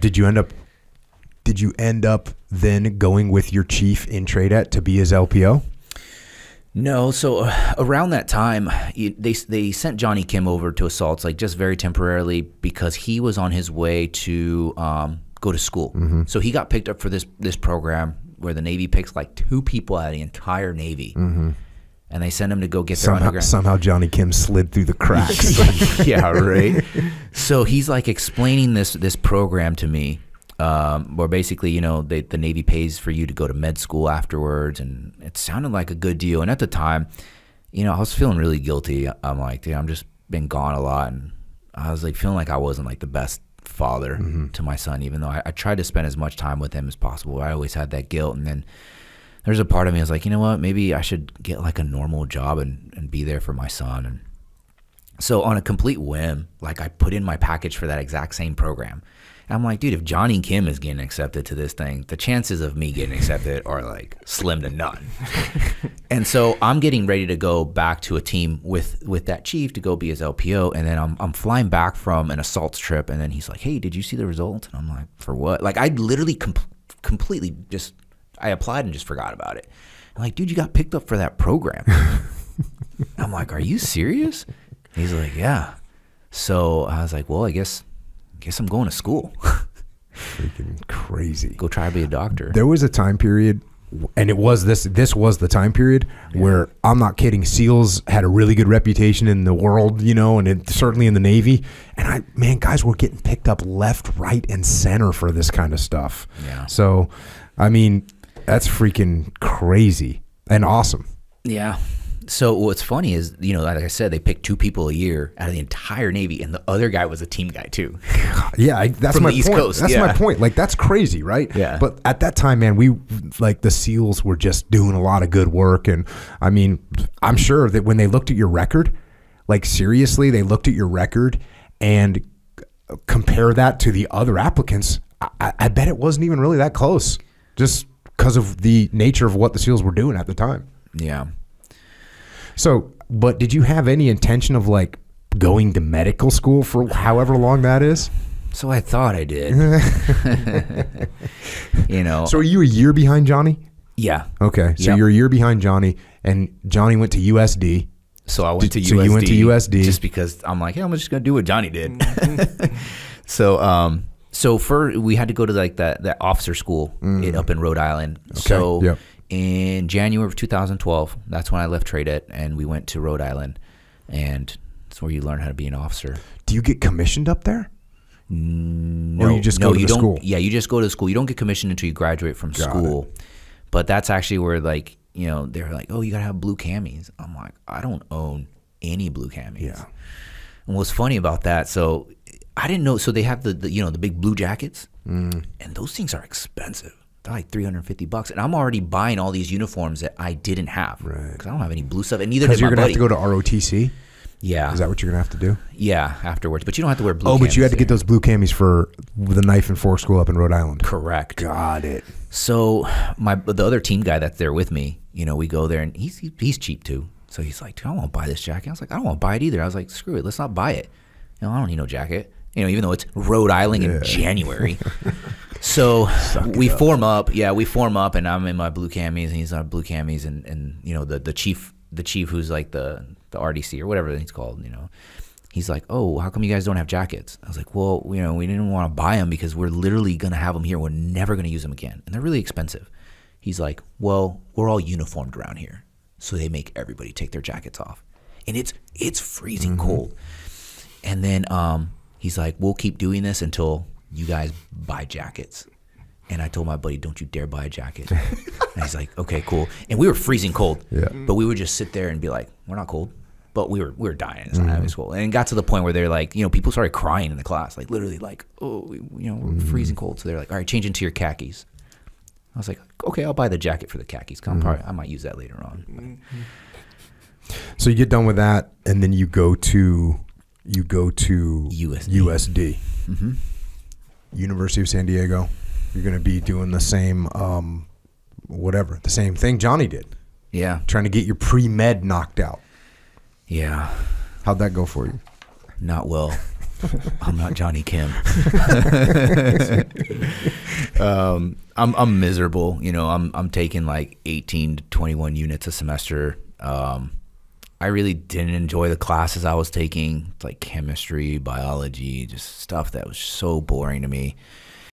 did you end up? Did you end up then going with your chief in TRADET to be his LPO? No, so uh, around that time, you, they they sent Jonny Kim over to assaults like just very temporarily because he was on his way to um, go to school. So he got picked up for this this program where the Navy picks like two people out of the entire Navy, and they send him to go get their Somehow, undergrad. somehow Jonny Kim slid through the cracks. yeah, right. so he's like explaining this this program to me, um, where basically, you know, they, the Navy pays for you to go to med school afterwards, and it sounded like a good deal. And at the time, you know, I was feeling really guilty. I'm like, dude, I'm just been gone a lot, and I was like feeling like I wasn't like the best father to my son, even though I, I tried to spend as much time with him as possible. I always had that guilt, and then there's a part of me I was like, you know what, maybe I should get like a normal job and, and be there for my son and so on a complete whim, like I put in my package for that exact same program. And I'm like, dude, if Jonny Kim is getting accepted to this thing, the chances of me getting accepted are like slim to none. and so I'm getting ready to go back to a team with with that chief to go be his LPO. And then I'm I'm flying back from an assault trip, and then he's like, hey, did you see the results? And I'm like, for what? Like I literally com- completely just I applied and just forgot about it. I'm like, dude, you got picked up for that program. I'm like, are you serious? He's like, yeah. So I was like, well, I guess, guess I'm going to school. Freaking crazy. Go try to be a doctor. There was a time period, and it was this. This was the time period where I'm not kidding. SEALs had a really good reputation in the world, you know, and it, certainly in the Navy. And I, man, guys were getting picked up left, right, and center for this kind of stuff. Yeah. So, I mean, that's freaking crazy and awesome. Yeah. So what's funny is, you know, like I said, they picked two people a year out of the entire Navy, and the other guy was a team guy too. Yeah, I, that's From my East point. Coast, that's yeah. my point. Like that's crazy, right? Yeah. But at that time, man, we like the SEALs were just doing a lot of good work, and I mean, I'm sure that when they looked at your record, like seriously, they looked at your record and compare that to the other applicants. I, I- I bet it wasn't even really that close, just because of the nature of what the SEALs were doing at the time. yeah. So, but did you have any intention of like going to medical school for however long that is? So I thought I did. you know. So are you a year behind Jonny? yeah. Okay, so Yep. you're a year behind Jonny, and Jonny went to USD. So I went to so USD. you went to USD. just because I'm like, hey, I'm just gonna do what Jonny did. so um, so for we had to go to like that that officer school in, up in Rhode Island. So Mm. Yep. in January of 2012, that's when I left TRADET and we went to Rhode Island, and it's where you learn how to be an officer. Do you get commissioned up there? No, Or you just no, go to don't, school? Yeah, you just go to school. You don't get commissioned until you graduate from Got school. But that's actually where like you know they're like, oh, you gotta have blue camis. I'm like, I don't own any blue camis. Yeah. And what's funny about that? So I didn't know. So they have the, the you know the big blue jackets, Mm. and those things are expensive. They're like 350 bucks, and I'm already buying all these uniforms that I didn't have Right. because I don't have any blue stuff, and neither Because did you're gonna buddy. have to go to ROTC. yeah, Is that what you're gonna have to do? yeah, afterwards. But you don't have to wear blue. Oh, but you had to get those blue camis for the knife and fork school up in Rhode Island. correct. Got it. So my the other team guy that's there with me, you know, we go there and he's he's cheap too. So he's like, dude, I don't want to buy this jacket. I was like, I don't want to buy it either. I was like, screw it, let's not buy it. You know, I don't need no jacket. You know, even though it's Rhode Island in January. so we form up. Yeah, we form up, and I'm in my blue camis, and he's on blue camis, and and you know the the chief the chief who's like the the RDC or whatever he's called. You know, he's like, "Oh, how come you guys don't have jackets?" I was like, "Well, you know, we didn't want to buy them because we're literally gonna have them here. We're never gonna use them again, and they're really expensive." He's like, "Well, we're all uniformed around here, so they make everybody take their jackets off, and it's it's freezing cold." And then um, he's like, "We'll keep doing this until you guys buy jackets." And I told my buddy, "Don't you dare buy a jacket." and he's like, "Okay, cool." And we were freezing cold. Yeah. But we would just sit there and be like, "We're not cold." But we were we were dying. It's not having school, and it got to the point where they're like, you know, people started crying in the class, like literally, like, "Oh, we- you know, we're mm-hmm. freezing cold." So they're like, "All right, change into your khakis." I was like, "Okay, I'll buy the jacket for the khakis. I'm mm-hmm. probably I might use that later on." Mm-hmm. So you get done with that, and then you go to you go to USD. USD, University of San Diego. You're going to be doing the same, um, whatever, the same thing Jonny did, Yeah, trying to get your pre med knocked out. yeah, How'd that go for you? not well. I'm not Jonny Kim. um, I'm I'm miserable. You know, I'm I'm taking like 18 to 21 units a semester. Um, I really didn't enjoy the classes I was taking, like chemistry, biology, just stuff that was so boring to me.